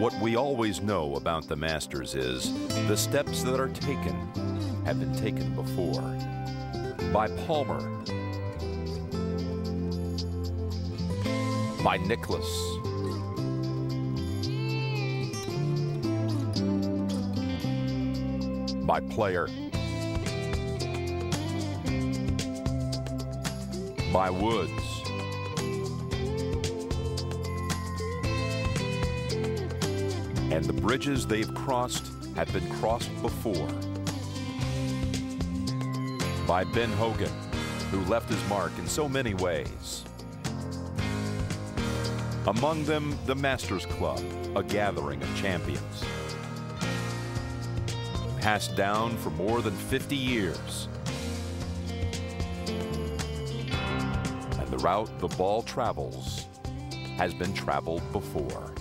What we always know about the Masters is the steps that are taken have been taken before. By Palmer. By Nicklaus, By Player. By Woods. And the bridges they've crossed have been crossed before. By Ben Hogan, who left his mark in so many ways. Among them, the Masters Club, a gathering of champions. Passed down for more than 50 years. And the route the ball travels has been traveled before.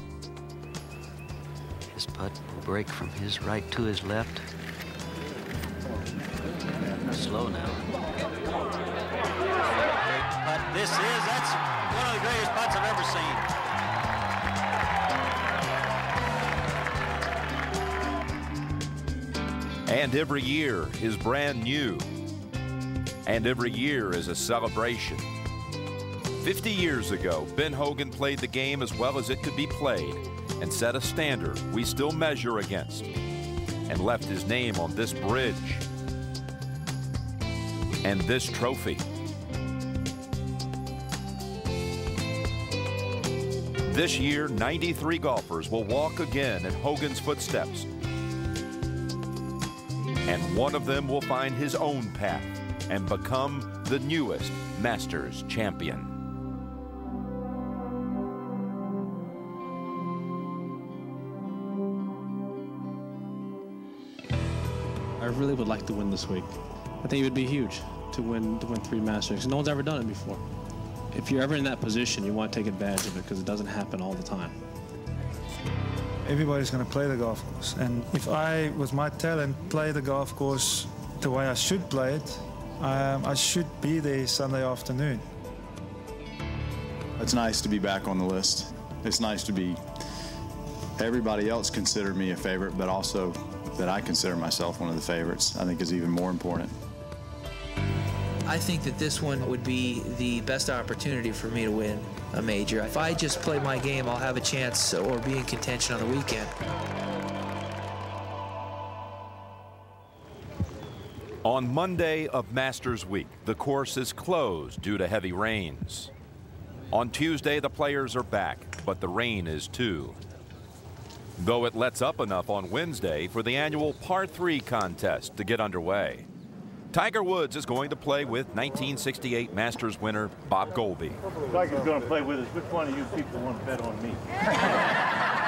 His putt will break from his right to his left. Slow now. But this is, that's one of the greatest putts I've ever seen. And every year is brand new. And every year is a celebration. 50 years ago, Ben Hogan played the game as well as it could be played and set a standard we still measure against and left his name on this bridge and this trophy. This year, 93 golfers will walk again in Hogan's footsteps. And one of them will find his own path and become the newest Masters champion. Really would like to win this week. I think it would be huge to win to win three Masters. No one's ever done it before. If you're ever in that position, you want to take advantage of it because it doesn't happen all the time. Everybody's going to play the golf course, and if I, with my talent, play the golf course the way I should play it, um, I should be there Sunday afternoon. It's nice to be back on the list. It's nice to be. Everybody else considered me a favorite, but also that I consider myself one of the favorites, I think is even more important. I think that this one would be the best opportunity for me to win a major. If I just play my game, I'll have a chance or be in contention on the weekend. On Monday of Masters Week, the course is closed due to heavy rains. On Tuesday, the players are back, but the rain is too. Though it lets up enough on Wednesday for the annual Par 3 contest to get underway. Tiger Woods is going to play with 1968 Masters winner Bob Goalby. Tiger's going to play with us. Which one of you people want to bet on me?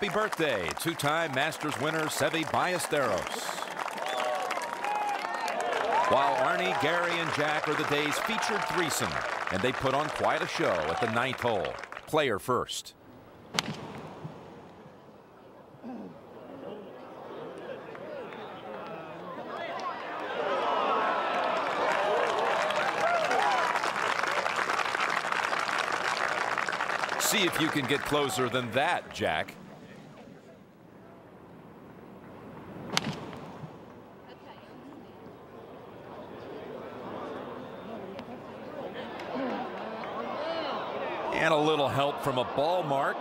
Happy birthday, two-time Masters winner Seve Ballesteros. While Arnie, Gary, and Jack are the day's featured threesome, and they put on quite a show at the ninth hole. Player first. See if you can get closer than that, Jack. And a little help from a ball mark.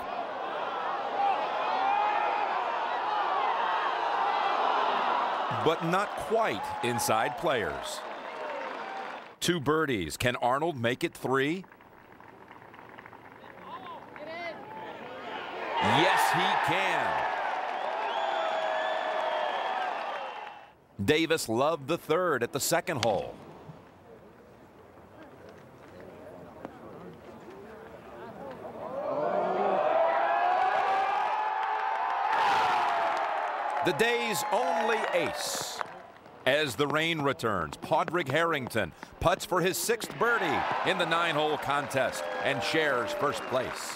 But not quite inside players. Two birdies. Can Arnold make it three? Yes, he can. Davis Love the third at the second hole. The day's only ace. As the rain returns, Padraig Harrington puts for his sixth birdie in the nine-hole contest and shares first place.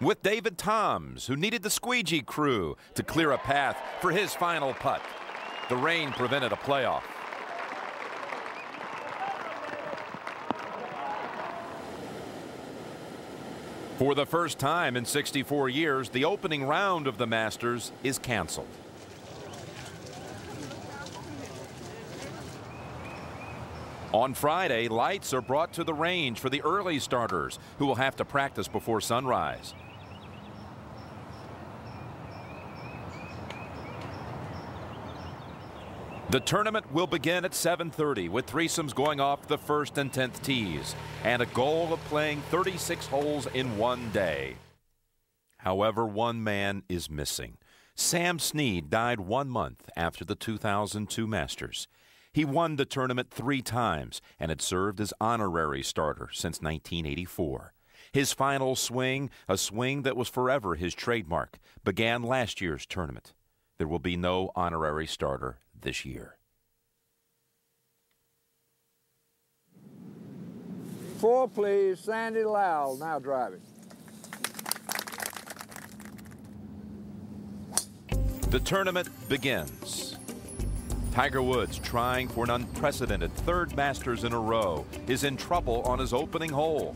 with David Toms, who needed the squeegee crew to clear a path for his final putt. The rain prevented a playoff. For the first time in 64 years, the opening round of the Masters is canceled. On Friday, lights are brought to the range for the early starters who will have to practice before sunrise. The tournament will begin at 7.30 with threesomes going off the first and 10th tees and a goal of playing 36 holes in one day. However, one man is missing. Sam Snead died one month after the 2002 Masters. He won the tournament three times and had served as honorary starter since 1984. His final swing, a swing that was forever his trademark, began last year's tournament. There will be no honorary starter this year. Four, please. Sandy Lyle, now driving. The tournament begins. Tiger Woods, trying for an unprecedented third Masters in a row, is in trouble on his opening hole.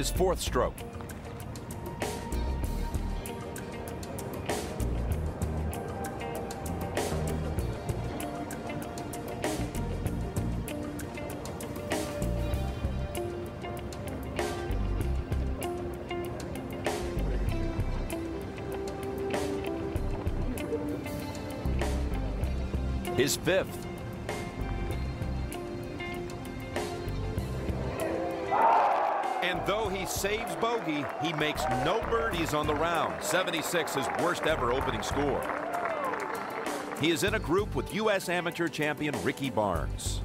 His fourth stroke. His fifth. Saves bogey, he makes no birdies on the round. 76, his worst ever opening score. He is in a group with U.S. amateur champion Ricky Barnes.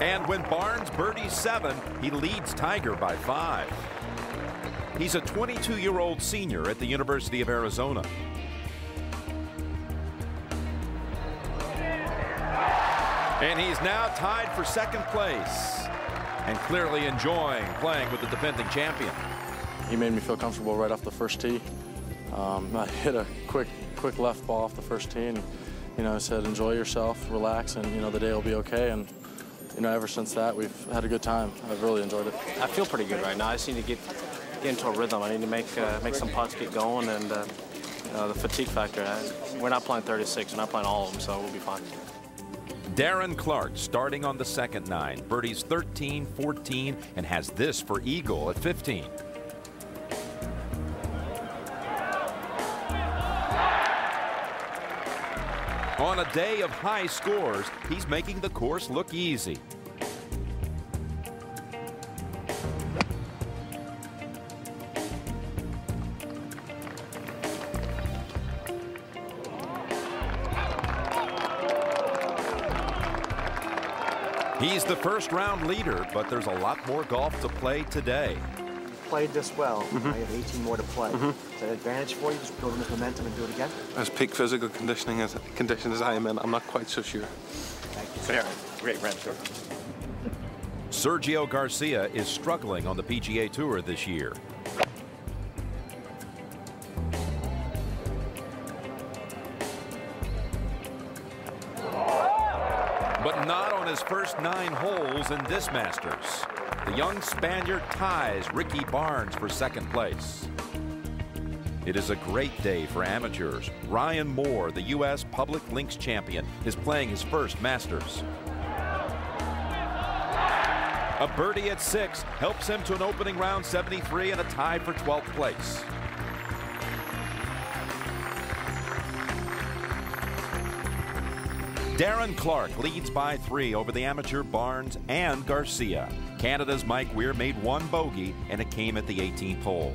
And when Barnes birdies seven, he leads Tiger by five. He's a 22 year old senior at the University of Arizona. And he's now tied for second place and clearly enjoying playing with the defending champion. He made me feel comfortable right off the first tee. Um, I hit a quick, quick left ball off the first tee, and you know, I said, enjoy yourself, relax, and you know, the day will be okay. And you know, ever since that, we've had a good time. I've really enjoyed it. I feel pretty good right now. I just need to get get into a rhythm. I need to make uh, make some putts get going, and uh, the fatigue factor. We're not playing 36. We're not playing all of them, so we'll be fine. Darren Clarke starting on the second nine. Birdies 13, 14, and has this for Eagle at 15. On a day of high scores, he's making the course look easy. He's the first round leader, but there's a lot more golf to play today. Played this well. Mm -hmm. I have 18 more to play. Mm -hmm. Is that an advantage for you? Just build on this momentum and do it again? As peak physical conditioning as condition as I am in, I'm not quite so sure. Thank you. Sir. Great rant, sir. Sergio Garcia is struggling on the PGA Tour this year. His first nine holes in this Masters. The young Spaniard ties Ricky Barnes for second place. It is a great day for amateurs. Ryan Moore, the U.S. Public Links champion, is playing his first Masters. A birdie at six helps him to an opening round 73 and a tie for 12th place. Darren Clarke leads by three over the amateur Barnes and Garcia. Canada's Mike Weir made one bogey, and it came at the 18th hole.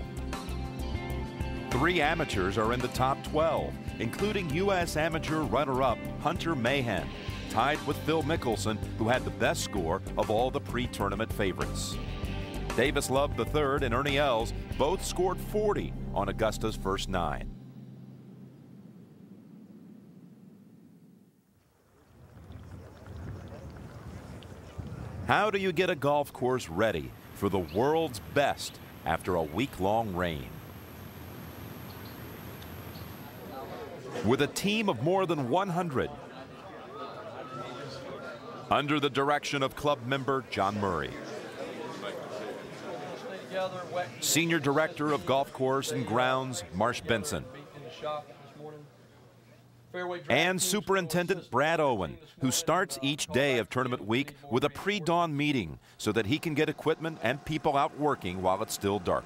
Three amateurs are in the top 12, including U.S. amateur runner-up Hunter Mahan, tied with Phil Mickelson, who had the best score of all the pre-tournament favorites. Davis Love III and Ernie Els both scored 40 on Augusta's first nine. How do you get a golf course ready for the world's best after a week-long rain? With a team of more than 100, under the direction of club member John Murray. Senior Director of Golf Course and Grounds, Marsh Benson. And Superintendent Brad Owen, who starts each day of tournament week with a pre-dawn meeting so that he can get equipment and people out working while it's still dark.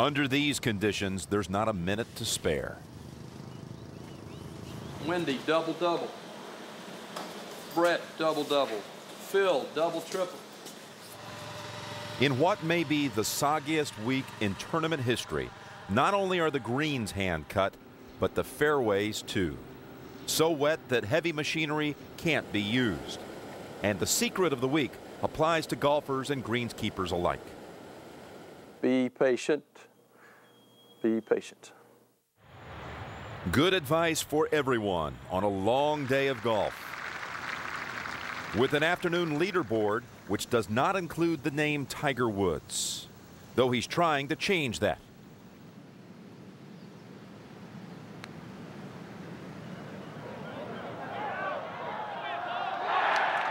Under these conditions, there's not a minute to spare. Wendy, double double. Brett, double double. Phil, double triple. In what may be the soggiest week in tournament history, not only are the greens hand cut, but the fairways too. So wet that heavy machinery can't be used. And the secret of the week applies to golfers and greenskeepers alike. Be patient. Be patient. Good advice for everyone on a long day of golf. With an afternoon leaderboard which does not include the name Tiger Woods, though he's trying to change that.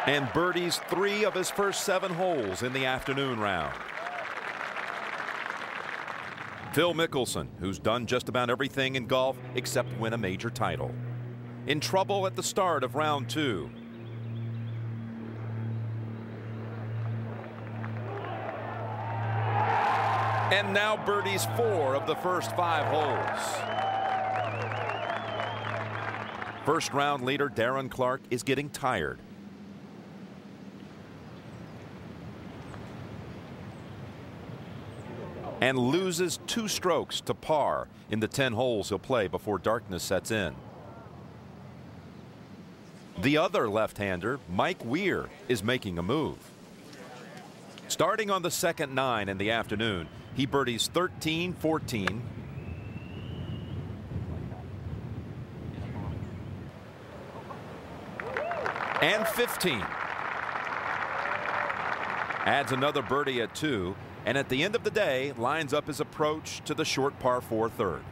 And birdies three of his first seven holes in the afternoon round. Phil Mickelson, who's done just about everything in golf except win a major title. In trouble at the start of round two. And now birdies four of the first five holes. First round leader Darren Clarke is getting tired. And loses two strokes to par in the 10 holes he'll play before darkness sets in. The other left-hander, Mike Weir, is making a move. Starting on the second nine in the afternoon, he birdies 13, 14, and 15. Adds another birdie at two and at the end of the day lines up his approach to the short par 4 third.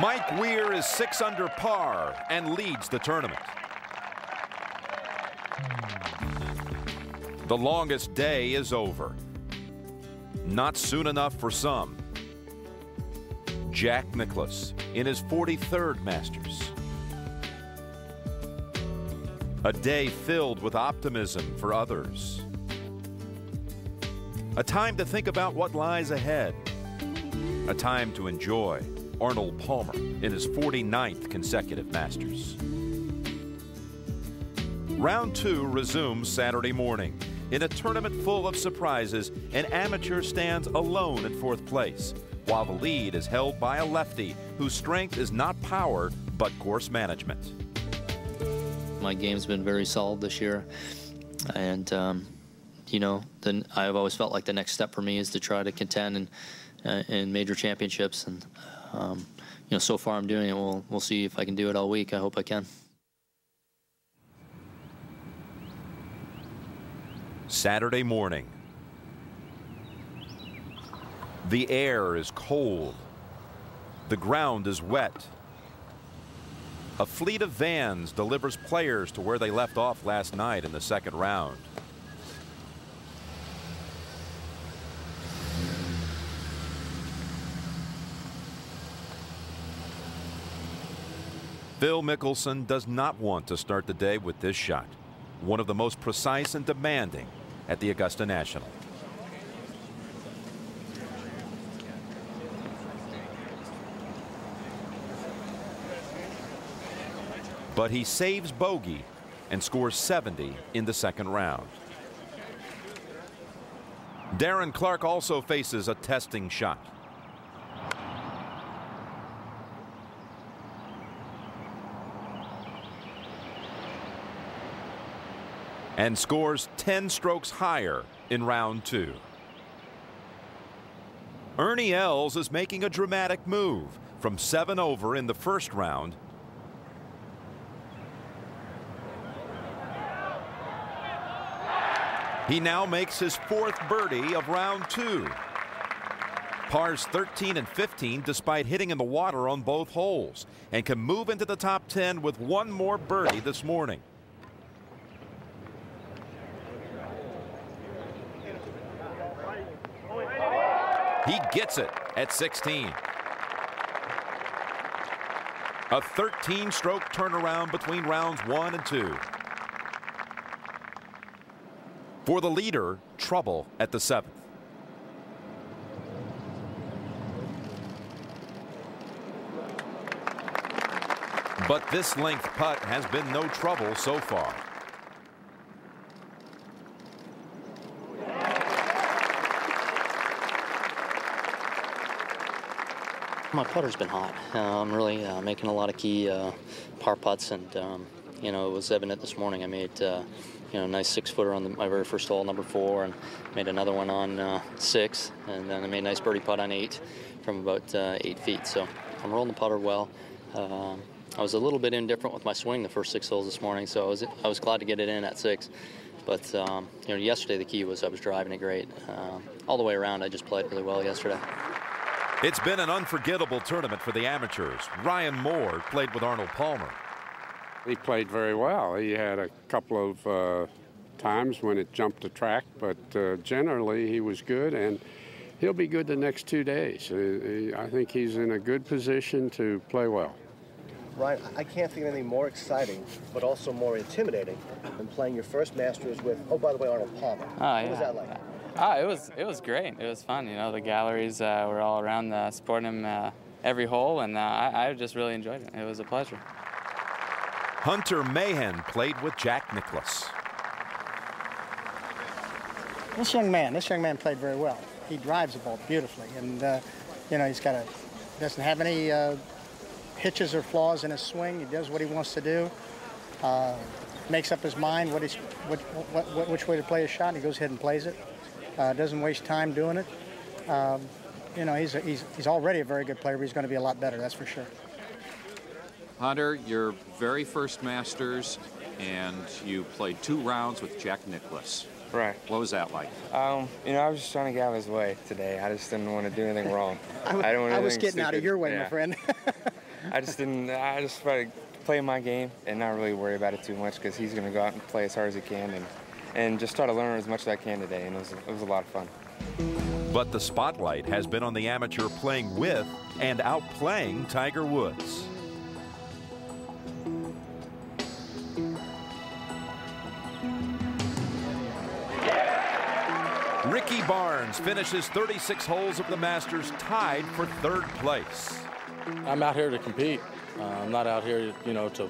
Mike Weir is six under par and leads the tournament. The longest day is over. Not soon enough for some. Jack Nicklaus in his 43rd Masters. A day filled with optimism for others. A time to think about what lies ahead. A time to enjoy Arnold Palmer in his 49th consecutive Masters. Round two resumes Saturday morning in a tournament full of surprises, an amateur stands alone in fourth place, while the lead is held by a lefty whose strength is not power, but course management. My game's been very solid this year, and um, you know, then I've always felt like the next step for me is to try to contend in, uh, in major championships, and um, you know, so far I'm doing it. We'll we'll see if I can do it all week. I hope I can. Saturday morning. The air is cold. The ground is wet. A fleet of vans delivers players to where they left off last night in the second round. Phil Mickelson does not want to start the day with this shot, one of the most precise and demanding at the Augusta National. But he saves bogey and scores 70 in the second round. Darren Clarke also faces a testing shot. And scores 10 strokes higher in round two. Ernie Els is making a dramatic move from seven over in the first round He now makes his fourth birdie of round two. Pars 13 and 15 despite hitting in the water on both holes and can move into the top 10 with one more birdie this morning. He gets it at 16. A 13 stroke turnaround between rounds one and two. For the leader, trouble at the seventh. But this length putt has been no trouble so far. My putter's been hot. Uh, I'm really uh, making a lot of key uh, par putts, and um, you know it was evident this morning. I made uh, you know nice six footer on the, my very first hole, number four, and made another one on uh, six, and then I made a nice birdie putt on eight from about uh, eight feet. So I'm rolling the putter well. Um, I was a little bit indifferent with my swing the first six holes this morning, so I was I was glad to get it in at six. But um, you know, yesterday the key was I was driving it great. all the way around, I just played really well yesterday. It's been an unforgettable tournament for the amateurs. Ryan Moore played with Arnold Palmer. He played very well. He had a couple of uh, times when it jumped the track, but uh, generally he was good, and he'll be good the next two days. I think he's in a good position to play well. Ryan, I can't think of anything more exciting, but also more intimidating than playing your first Masters with, oh, by the way, Arnold Palmer. Oh, what yeah. was that like? Oh, it was it was great. It was fun. You know, the galleries uh, were all around uh, supporting him uh, every hole, and uh, I, I, just really enjoyed it. It was a pleasure. Hunter Mahan played with Jack Nicklaus. This young man, this young man played very well. He drives the ball beautifully, and uh, you know he's got a doesn't have any uh, hitches or flaws in his swing. He does what he wants to do. makes up his mind what he's what, what, what, which way to play his shot. And he goes ahead and plays it. Uh, doesn't waste time doing it. Um, you know, he's, a, he's, he's already a very good player, but he's going to be a lot better, that's for sure. Hunter, your very first Masters, and you played two rounds with Jack Nicklaus. Right. What was that like? Um, you know, I was just trying to get out of his way today. I just didn't want to do anything wrong. I, w- I, don't want I was anything getting out of your way, yeah. my friend. I just didn't. I just tried to play my game and not really worry about it too much because he's going to go out and play as hard as he can and and just try to learn as much as I can today. And it was it was a lot of fun. But the spotlight has been on the amateur playing with and outplaying Tiger Woods. Ricky Barnes finishes 36 holes of the Masters tied for third place. I'm out here to compete. Uh, I'm not out here, you know, to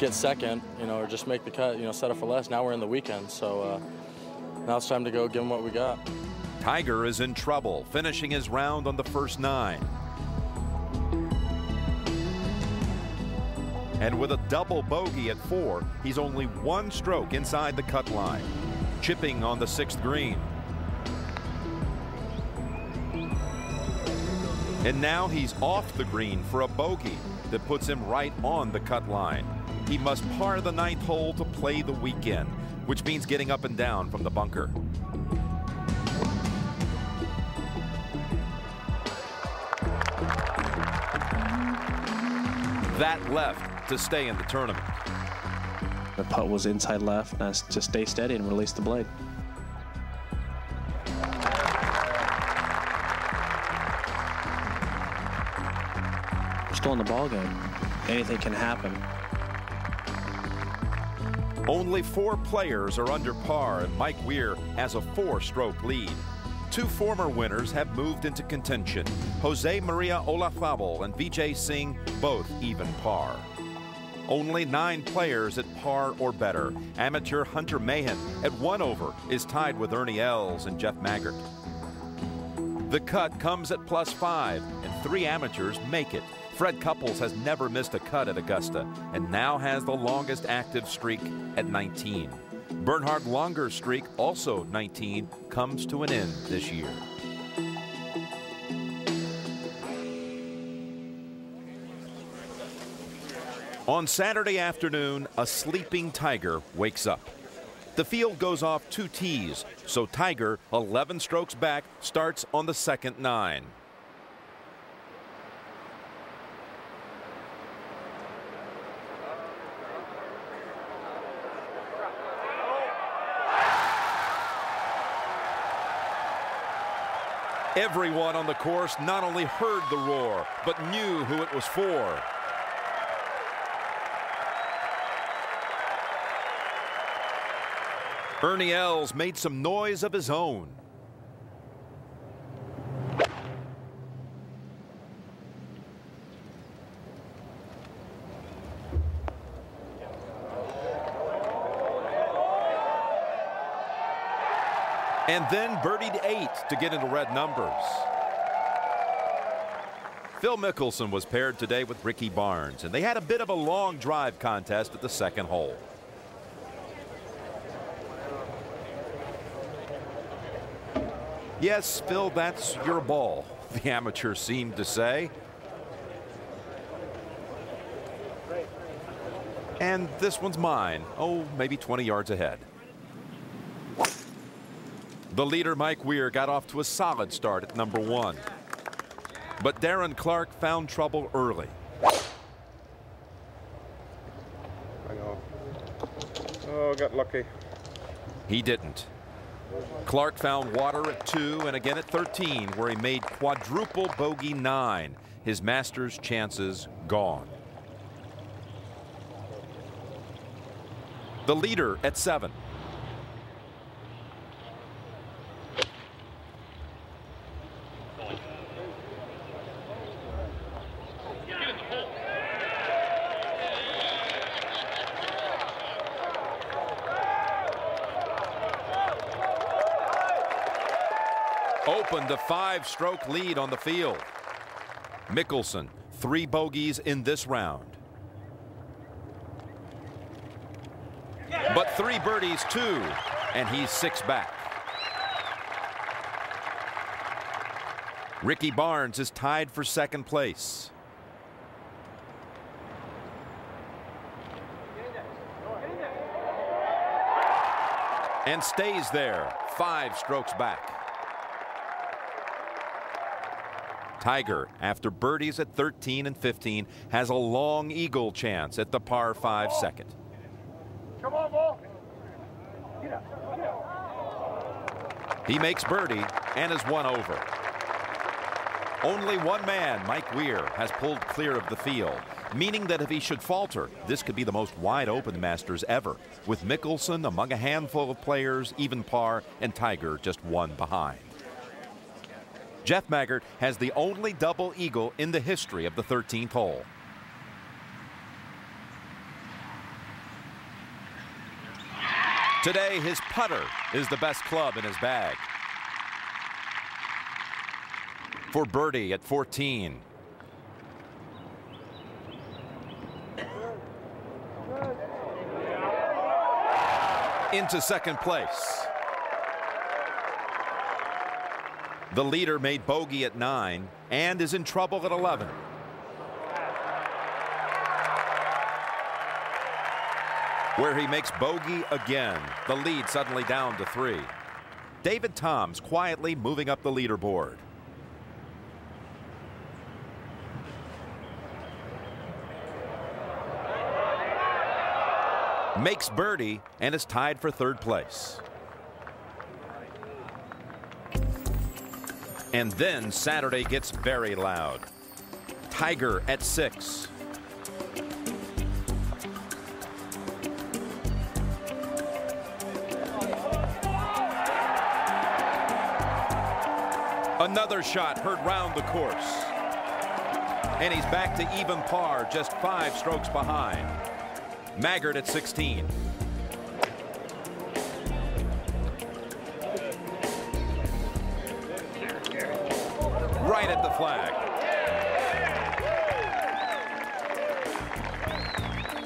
get second, you know, or just make the cut, you know, set settle for less. Now we're in the weekend, so uh, now it's time to go give them what we got. Tiger is in trouble, finishing his round on the first nine. And with a double bogey at four, he's only one stroke inside the cut line, chipping on the sixth green. And now he's off the green for a bogey that puts him right on the cut line. He must par the ninth hole to play the weekend, which means getting up and down from the bunker. That left to stay in the tournament. The putt was inside left, and I just stay steady and release the blade. Still in the ball game. Anything can happen. Only four players are under par, and Mike Weir has a four-stroke lead. Two former winners have moved into contention. Jose Maria Olazabal and Vijay Singh both even par. Only nine players at par or better. Amateur Hunter Mahan at one over is tied with Ernie Els and Jeff Maggert. The cut comes at plus five, and three amateurs make it. Fred Couples has never missed a cut at Augusta and now has the longest active streak at 19. Bernhard Langer's streak, also 19, comes to an end this year. On Saturday afternoon, a sleeping Tiger wakes up. The field goes off two tees, so Tiger, 11 strokes back, starts on the second nine. Everyone on the course not only heard the roar, but knew who it was for. Ernie Els made some noise of his own. And then birdied eight to get into red numbers. Phil Mickelson was paired today with Ricky Barnes, and they had a bit of a long drive contest at the second hole. Yes, Phil, that's your ball, the amateur seemed to say. And this one's mine. Oh, maybe 20 yards ahead. The leader, Mike Weir, got off to a solid start at number one. But Darren Clarke found trouble early. Hang on. Oh, got lucky. He didn't. Clarke found water at 2 and again at 13, where he made quadruple bogey 9. His Masters chances gone. The leader at 7. A five-stroke lead on the field. Mickelson, three bogeys in this round. But three birdies, two, and he's six back. Ricky Barnes is tied for second place. And stays there, five strokes back. Tiger, after birdies at 13 and 15, has a long eagle chance at the par 5 second. Come on, ball. Get up, get up. He makes birdie and is one over. Only one man, Mike Weir, has pulled clear of the field, meaning that if he should falter, this could be the most wide open Masters ever, with Mickelson among a handful of players, even par, and Tiger just one behind. Jeff Maggert has the only double eagle in the history of the 13th hole. Today, his putter is the best club in his bag. For birdie at 14. Into second place. The leader made bogey at 9 and is in trouble at 11. Where he makes bogey again. The lead suddenly down to 3. David Toms quietly moving up the leaderboard. Makes birdie and is tied for third place. And then Saturday gets very loud. Tiger at six. Another shot heard round the course. And he's back to even par, just five strokes behind. Maggert at 16. Right at the flag.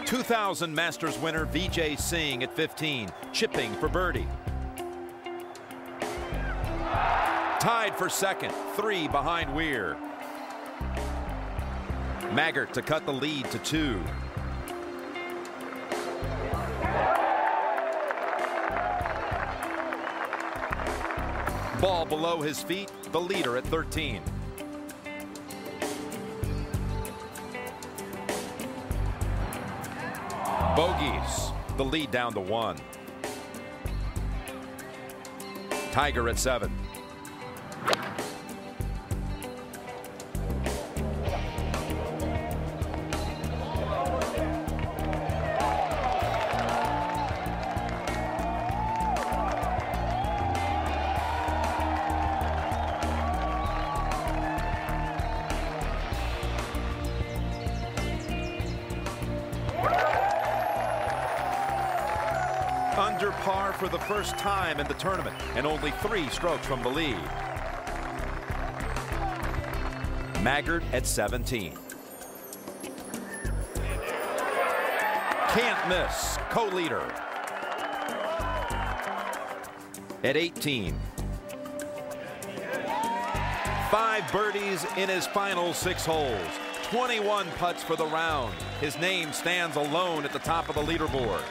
2000 Masters winner Vijay Singh at 15, chipping for birdie. Tied for second, three behind Weir. Maggert to cut the lead to two. Ball below his feet, the leader at 13. Bogeys, the lead down to one. Tiger at seven. Par for the first time in the tournament and only three strokes from the lead. Maggert at 17. Can't miss, co-leader. At 18. Five birdies in his final six holes. 21 putts for the round. His name stands alone at the top of the leaderboard.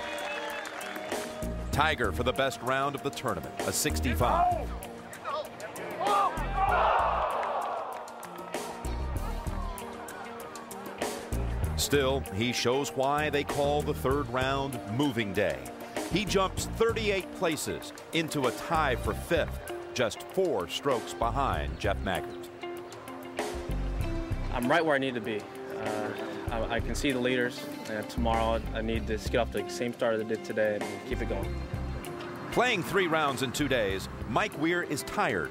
Tiger for the best round of the tournament, a 65. Still, he shows why they call the third round moving day. He jumps 38 places into a tie for fifth, just four strokes behind Jeff Maggert. I'm right where I need to be. Uh, I, I, can see the leaders, and tomorrow I need to get off the same start that I did today and keep it going. Playing three rounds in two days, Mike Weir is tired.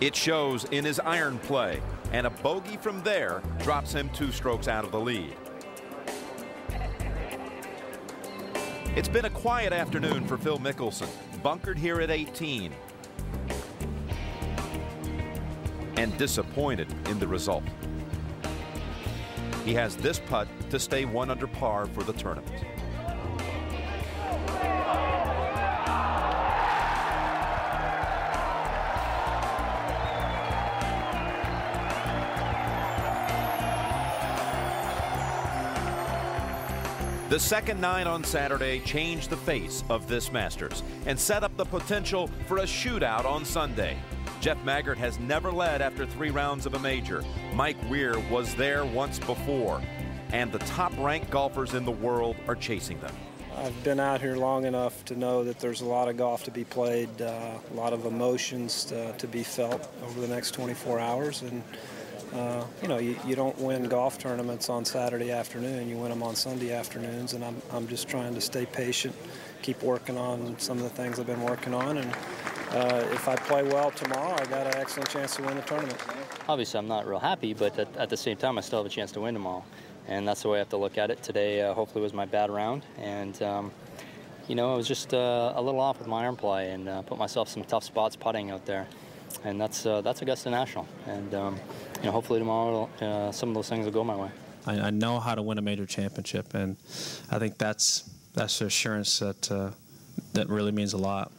It shows in his iron play, and a bogey from there drops him two strokes out of the lead. It's been a quiet afternoon for Phil Mickelson, bunkered here at 18. And disappointed in the result. He has this putt to stay one under par for the tournament. The second nine on Saturday changed the face of this Masters and set up the potential for a shootout on Sunday. Jeff Maggert has never led after three rounds of a major. Mike Weir was there once before, and the top ranked golfers in the world are chasing them. I've been out here long enough to know that there's a lot of golf to be played, uh, a lot of emotions to, to, be felt over the next 24 hours. And, uh, you know, you, you, don't win golf tournaments on Saturday afternoon, you win them on Sunday afternoons. And I'm, I'm just trying to stay patient, keep working on some of the things I've been working on. And uh, if I play well tomorrow, I got an excellent chance to win the tournament. Obviously, I'm not real happy, but at, at, the same time, I still have a chance to win tomorrow. And that's the way I have to look at it. Today, uh, hopefully, was my bad round. And, um, you know, I was just uh, a little off with my iron play and uh, put myself some tough spots putting out there. And that's uh, that's Augusta National. And, um, you know, hopefully tomorrow, uh, some of those things will go my way. I, I, know how to win a major championship, and I think that's that's the assurance that that really means a lot.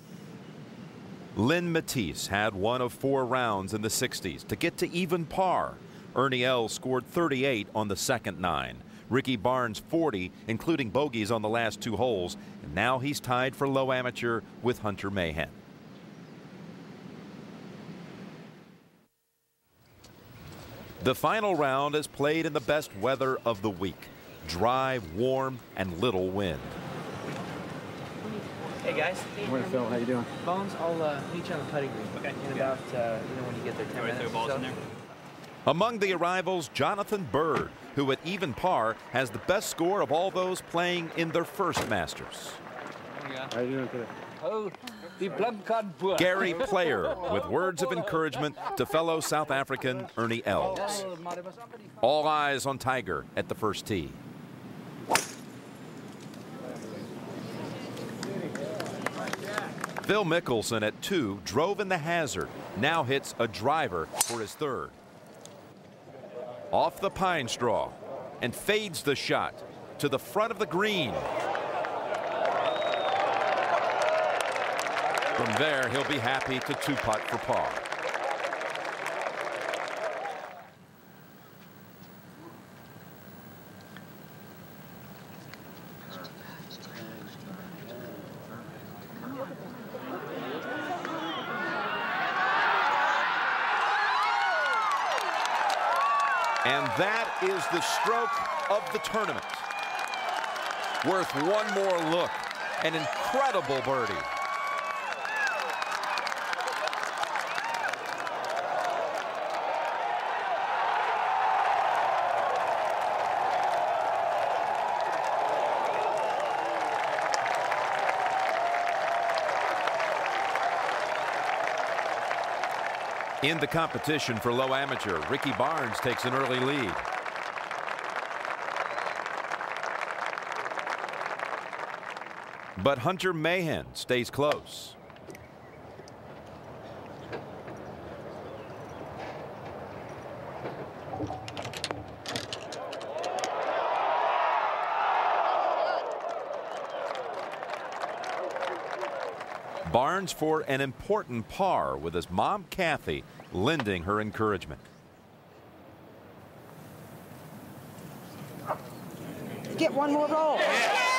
Len Mattiace had one of four rounds in the 60s to get to even par. Ernie Els scored 38 on the second nine. Ricky Barnes 40, including bogeys on the last two holes, and now he's tied for low amateur with Hunter Mahan. The final round is played in the best weather of the week. Dry, warm, and little wind. Hey guys. Morning, Phil. How you doing? Bones, I'll uh, meet you on the putting green. Okay. In about, uh, you know, when you get there, 10 minutes balls so. in there. Among the arrivals, Jonathan Byrd, who at even par has the best score of all those playing in their first Masters. How you doing today? Oh, Gary Player with words of encouragement to fellow South African Ernie Els. All eyes on Tiger at the first tee. Phil Mickelson at two drove in the hazard, now hits a driver for his third. Off the pine straw and fades the shot to the front of the green. From there, he'll be happy to two putt for par. And that is the stroke of the tournament. Worth one more look. An incredible birdie. In the competition for low amateur, Ricky Barnes takes an early lead. But Hunter Mahan stays close. Barnes for an important par with his mom Kathy lending her encouragement. Get one more roll. Yeah.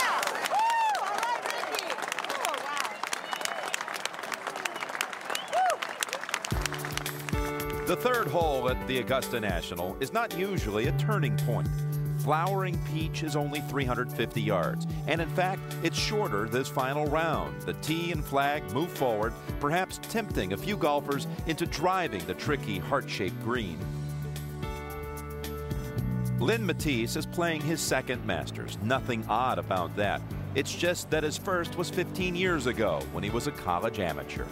The third hole at the Augusta National is not usually a turning point. Flowering Peach is only 350 yards, and in fact, it's shorter this final round. The tee and flag move forward, perhaps tempting a few golfers into driving the tricky heart-shaped green. Len Mattiace is playing his second Masters. Nothing odd about that. It's just that his first was 15 years ago when he was a college amateur.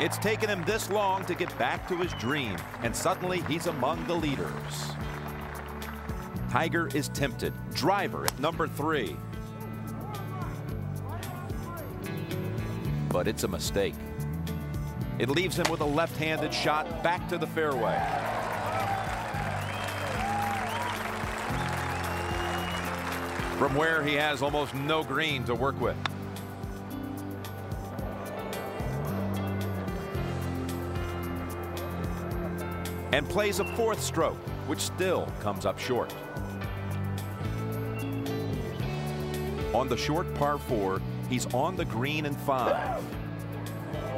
It's taken him this long to get back to his dream, and suddenly he's among the leaders. Tiger is tempted. Driver at number three. But it's a mistake. It leaves him with a left-handed shot back to the fairway. From where he has almost no green to work with. and plays a fourth stroke, which still comes up short. On the short par four, he's on the green in five.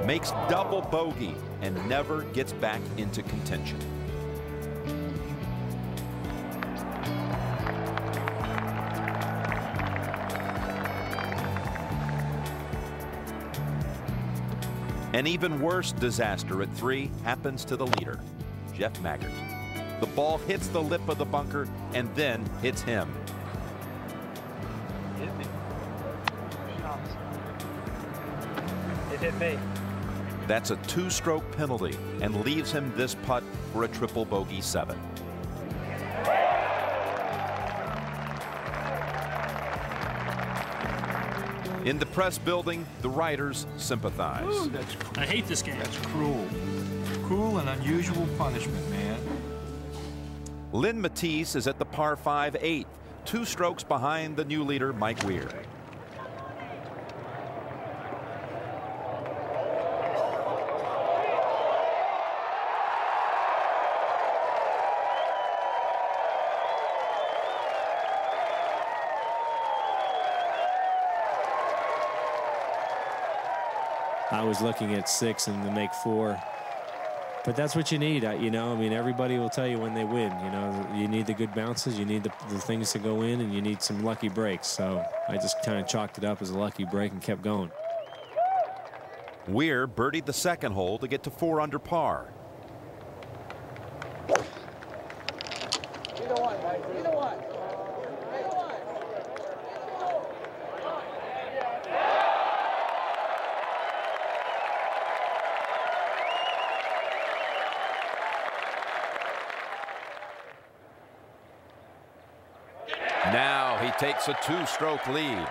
Makes double bogey and never gets back into contention. An even worse disaster at three happens to the leader, Jeff Maggert. The ball hits the lip of the bunker and then hits him. Hit me. That's a two-stroke penalty and leaves him this putt for a triple bogey seven. In the press building, the writers sympathize. Ooh, that's, I hate this game. That's cruel. Cruel and unusual punishment, man. Len Mattiace is at the par 5 eighth, two strokes behind the new leader, Mike Weir. I was looking at six and the make four. But that's what you need, you know. I mean, everybody will tell you when they win. You know, you need the good bounces, you need the, the things to go in, and you need some lucky breaks. So I just kind of chalked it up as a lucky break and kept going. Weir birdied the second hole to get to four under par. Either one, Mike. Either one. Now he takes a two-stroke lead.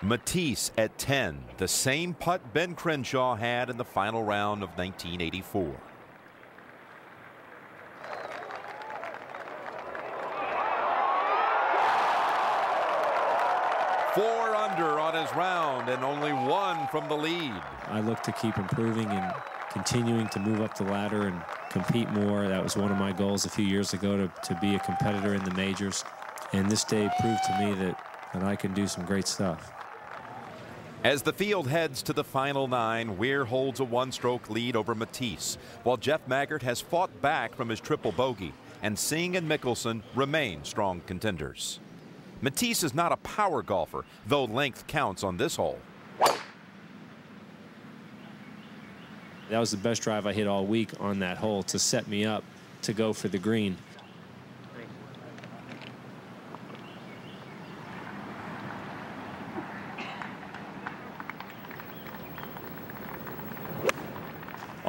Mattiace at 10, the same putt Ben Crenshaw had in the final round of 1984. Four under on his round and only one from the lead. I look to keep improving and continuing to move up the ladder and compete more. That was one of my goals a few years ago to, to be a competitor in the majors. And this day proved to me that, that I can do some great stuff. As the field heads to the final nine, Weir holds a one-stroke lead over Mattiace, while Jeff Maggert has fought back from his triple bogey, and Singh and Mickelson remain strong contenders. Mattiace is not a power golfer, though length counts on this hole. That was the best drive I hit all week on that hole to set me up to go for the green.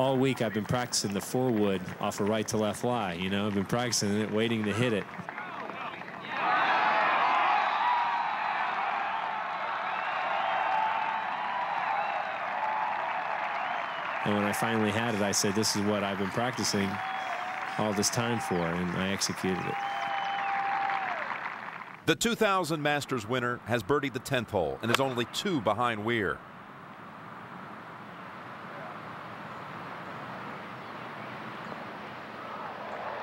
all week I've been practicing the four wood off a right to left lie. You know, I've been practicing it, waiting to hit it. Finally had it, I said, this is what I've been practicing all this time for, and I executed it. The 2000 Masters winner has birdied the 10th hole and is only two behind Weir.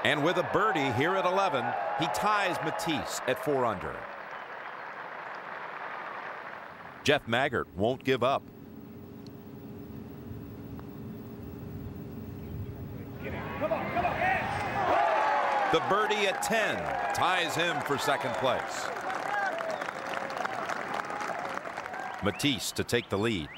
And with a birdie here at 11, he ties Mattiace at 4 under. Jeff Maggert won't give up. The birdie at 10 ties him for second place. Mattiace to take the lead.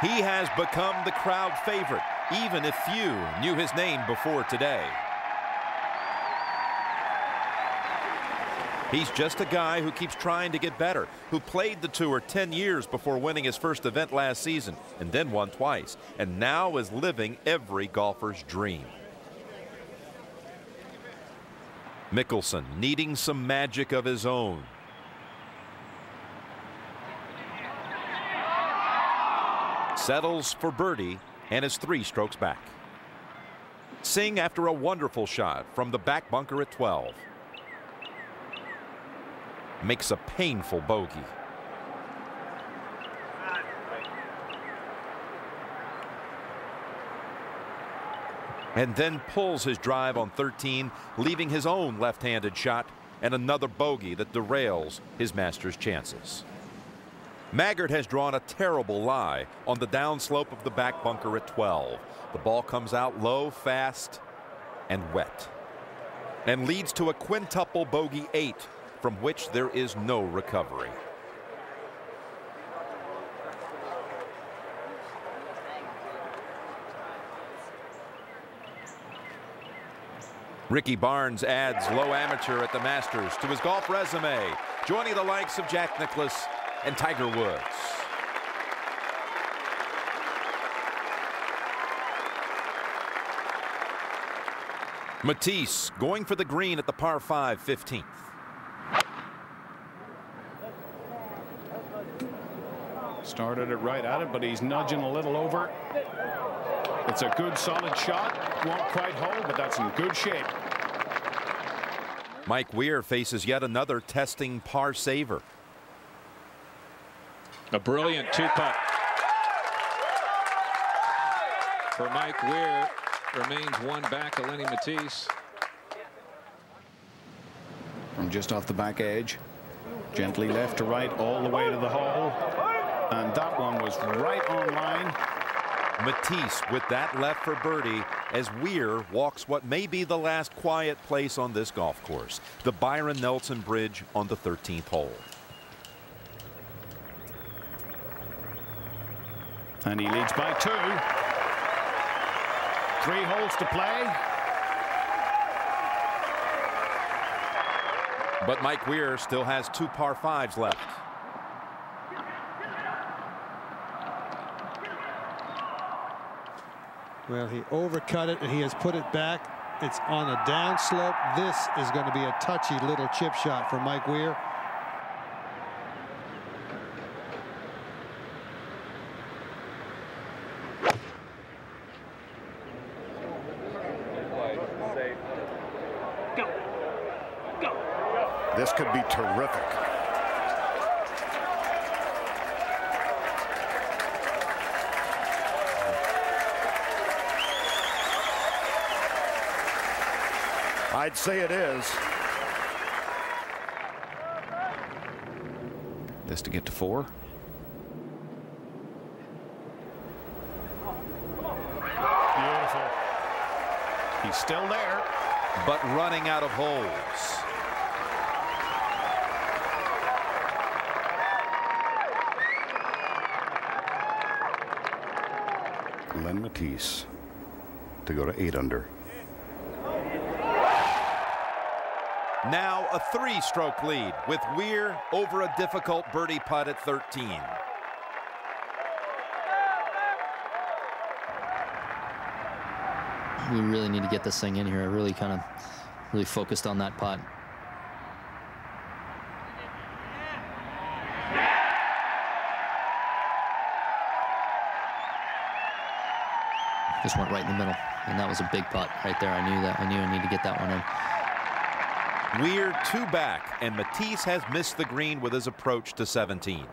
He has become the crowd favorite, even if few knew his name before today. He's just a guy who keeps trying to get better, who played the tour 10 years before winning his first event last season and then won twice, and now is living every golfer's dream. Mickelson needing some magic of his own. Settles for birdie and is three strokes back. Singh after a wonderful shot from the back bunker at 12 makes a painful bogey. And then pulls his drive on 13, leaving his own left-handed shot and another bogey that derails his Masters chances. Maggert has drawn a terrible lie on the downslope of the back bunker at 12. The ball comes out low, fast, and wet. And leads to a quintuple bogey 8 from which there is no recovery. Ricky Barnes adds low amateur at the Masters to his golf resume, joining the likes of Jack Nicklaus and Tiger Woods. Mattiace going for the green at the par 5 15th. Started it right at it, but he's nudging a little over. It's a good solid shot. Won't quite hold, but that's in good shape. Mike Weir faces yet another testing par saver. A brilliant two putt. For Mike Weir remains one back of Lenny Mattiace. From just off the back edge. Gently left to right all the way to the hole. And that one was right on line. Mattiace with that left for birdie as Weir walks what may be the last quiet place on this golf course, the Byron Nelson Bridge on the 13th hole. And he leads by two. Three holes to play. But Mike Weir still has two par fives left. Well, he overcut it and he has put it back. It's on a downslope. This is going to be a touchy little chip shot for Mike Weir. This could be terrific. I'd say it is. This to get to four. Beautiful. He's still there. But running out of holes. Len Mattiace to go to eight under. Now a three-stroke lead with Weir over a difficult birdie putt at 13. We really need to get this thing in here. I really kind of really focused on that putt. Just went right in the middle, and that was a big putt right there. I knew that. I knew I need to get that one in. Weir two back, and Mattiace has missed the green with his approach to 17.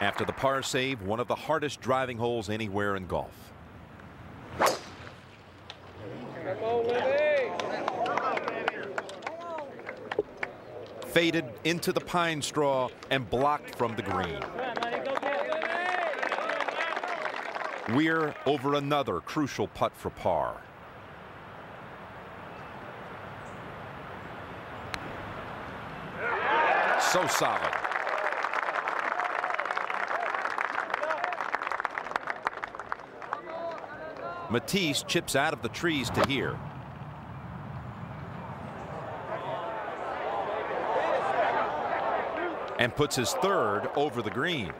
After the par save, one of the hardest driving holes anywhere in golf. Faded into the pine straw and blocked from the green. Weir over another crucial putt for par. So solid. Mattiace chips out of the trees to here. And puts his third over the green.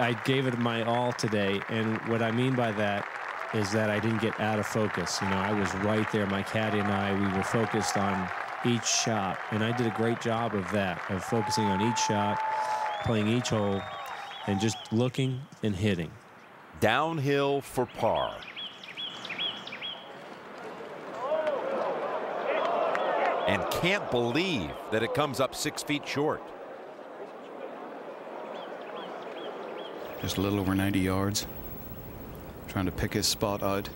I gave it my all today, and what I mean by that is that I didn't get out of focus. You know, I was right there. My caddy and I, we were focused on each shot, and I did a great job of that, of focusing on each shot, playing each hole, and just looking and hitting. Downhill for par. And can't believe that it comes up six feet short. Just a little over 90 yards. Trying to pick his spot out.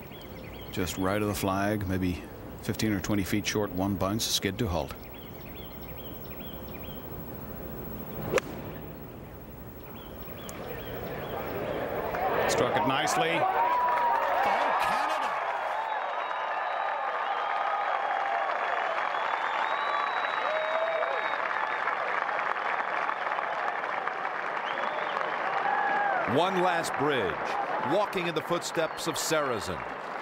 Just right of the flag, maybe 15 or 20 feet short, one bounce, skid to halt. Struck it nicely. One last bridge, walking in the footsteps of Sarazen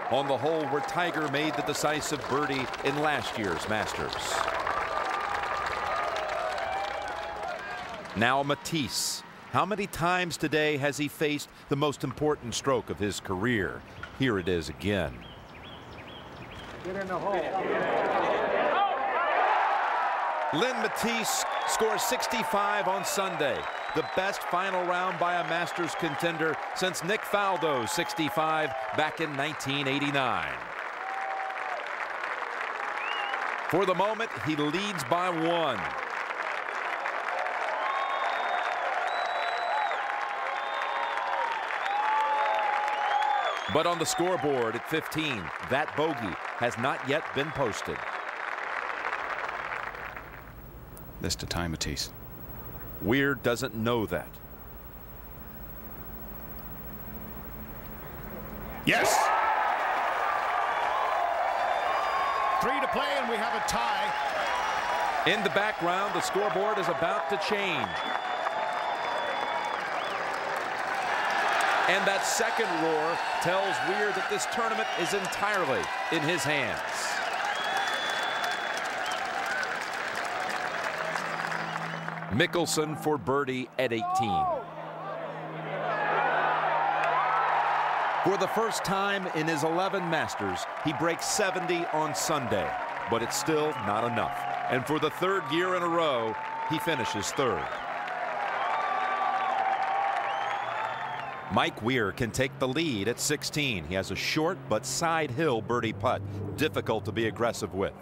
on the hole where Tiger made the decisive birdie in last year's Masters. Now Mattiace. How many times today has he faced the most important stroke of his career? Here it is again. Get in the hole. Len Mattiace scores 65 on Sunday. The best final round by a Masters contender since Nick Faldo's 65 back in 1989. For the moment, he leads by one. But on the scoreboard at 15, that bogey has not yet been posted. This to time Mattiace. Weir doesn't know that. Yes. Three to play, and we have a tie. In the background, the scoreboard is about to change. And that second roar tells Weir that this tournament is entirely in his hands. Mickelson for birdie at 18. For the first time in his 11 Masters, he breaks 70 on Sunday, but it's still not enough. And for the third year in a row, he finishes third. Mike Weir can take the lead at 16. He has a short but side hill birdie putt, difficult to be aggressive with.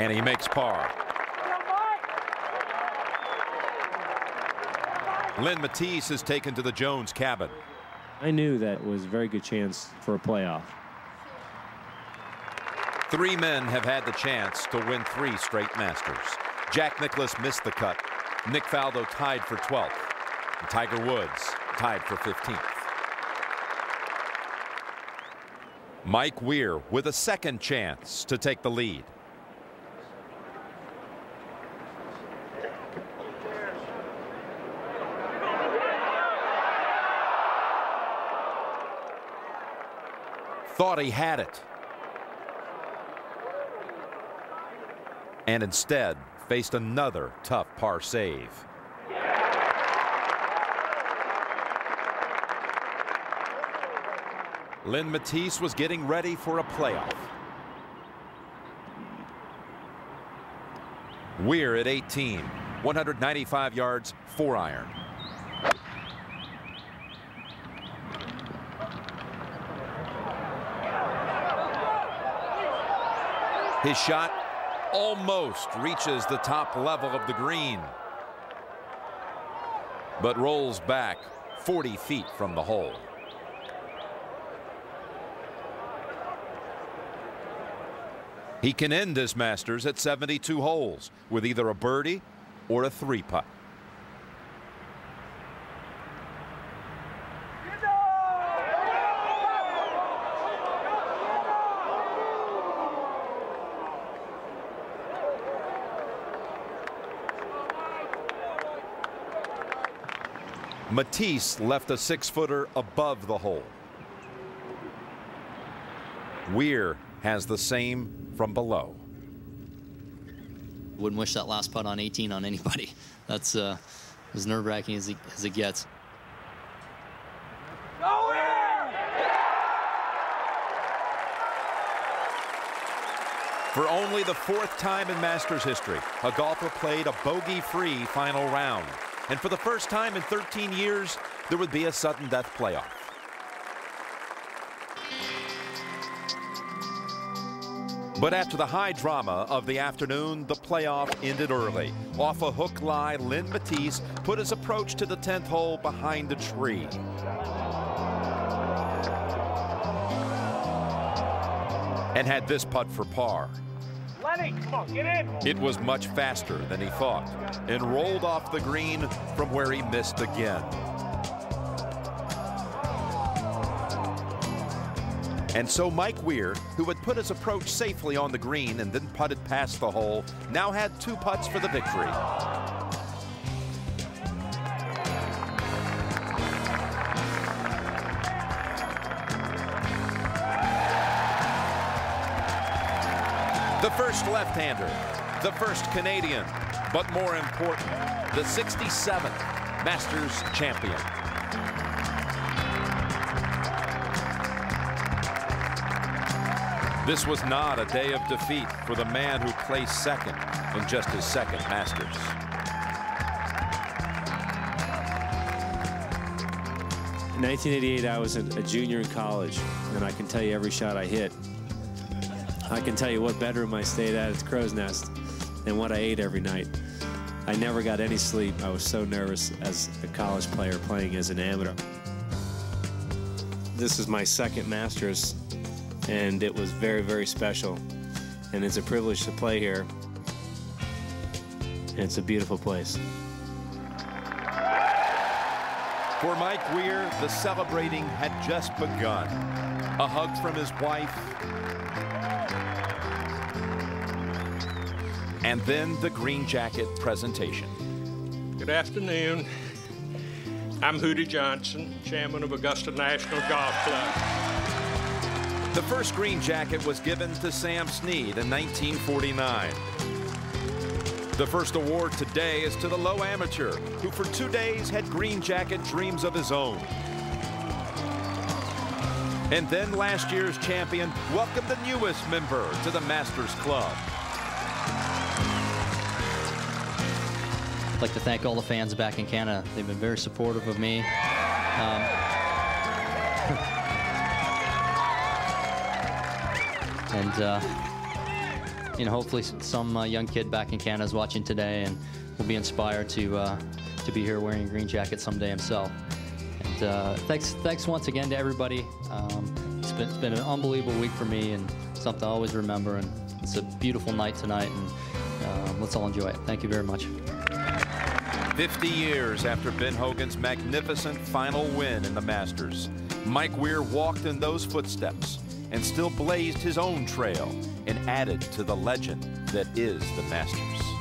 And he makes par. Len Mattiace is taken to the Jones cabin. I knew that was a very good chance for a playoff. Three men have had the chance to win three straight Masters. Jack Nicklaus missed the cut. Nick Faldo tied for 12th. And Tiger Woods tied for 15th. Mike Weir with a second chance to take the lead. Thought he had it. And instead faced another tough par save. Len Mattiace was getting ready for a playoff. Weir at 18, 195 yards, four iron. His shot almost reaches the top level of the green, but rolls back 40 feet from the hole. He can end his Masters at 72 holes with either a birdie or a three putt. Mattiace left a six-footer above the hole. Weir has the same from below. Wouldn't wish that last putt on 18 on anybody. That's uh, as nerve-wracking as, as it gets. For only the fourth time in Masters history, a golfer played a bogey-free final round. And for the first time in 13 years, there would be a sudden death playoff. But after the high drama of the afternoon, the playoff ended early. Off a hook lie, Len Mattiace put his approach to the 10th hole behind the tree. And had this putt for par. Lenny, come on, get in. It was much faster than he thought and rolled off the green from where he missed again. And so Mike Weir, who had put his approach safely on the green and then putted past the hole, now had two putts for the victory. The first left-hander, the first Canadian, but more important, the 67th Masters champion. This was not a day of defeat for the man who placed second in just his second Masters. In 1988, I was a, a junior in college, and I can tell you every shot I hit. I can tell you what bedroom I stayed at at Crow's Nest and what I ate every night. I never got any sleep. I was so nervous as a college player playing as an amateur. This is my second Masters, and it was very, very special. And it's a privilege to play here. And it's a beautiful place. For Mike Weir, the celebrating had just begun. A hug from his wife. And then the green jacket presentation. Good afternoon. I'm Hootie Johnson, chairman of Augusta National Golf Club. The first green jacket was given to Sam Snead in 1949. The first award today is to the low amateur, who for two days had green jacket dreams of his own. And then last year's champion welcomed the newest member to the Masters Club. I'd like to thank all the fans back in Canada. They've been very supportive of me. Um, and uh, you know, hopefully some uh, young kid back in Canada is watching today and will be inspired to uh, to be here wearing a green jacket someday himself. And uh, thanks, thanks once again to everybody. Um, it's been, it's been an unbelievable week for me and something I always remember. And it's a beautiful night tonight, and um, let's all enjoy it. Thank you very much. 50 years after Ben Hogan's magnificent final win in the Masters, Mike Weir walked in those footsteps and still blazed his own trail and added to the legend that is the Masters.